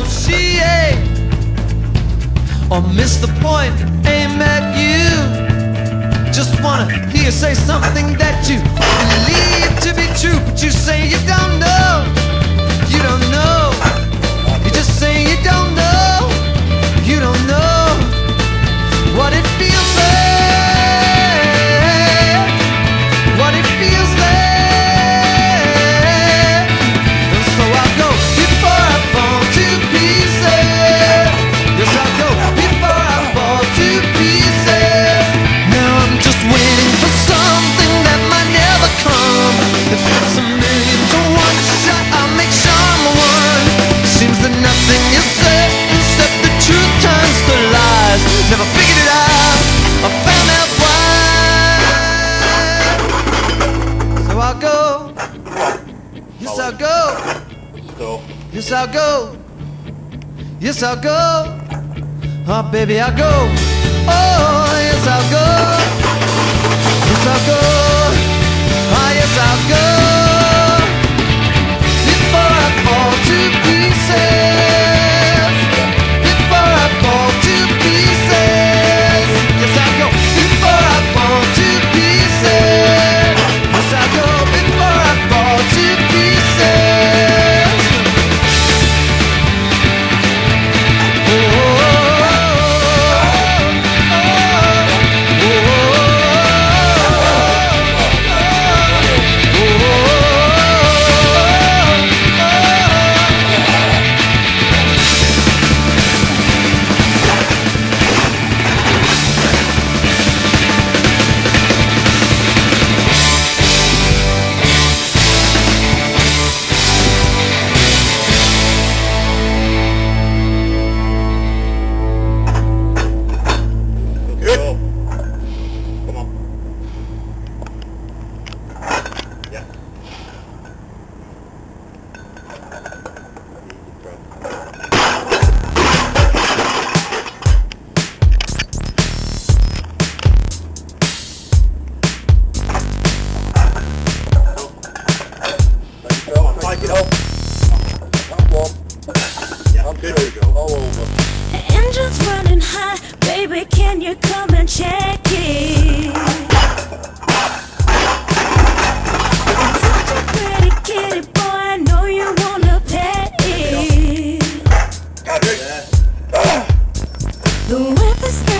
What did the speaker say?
negotiate or miss the point aim at you. Just wanna hear you say something that you believe. Yes, I'll go. Yes, I'll go. Oh, baby, I'll go. Oh, yes, I'll go. Yes, I'll go. like it. I'm warm. Yeah, I'm there go. All over. The engine's running high, baby, can you come and check it? I'm such a pretty kitty boy, I know you wanna pet it. Got it. Yeah. The weather's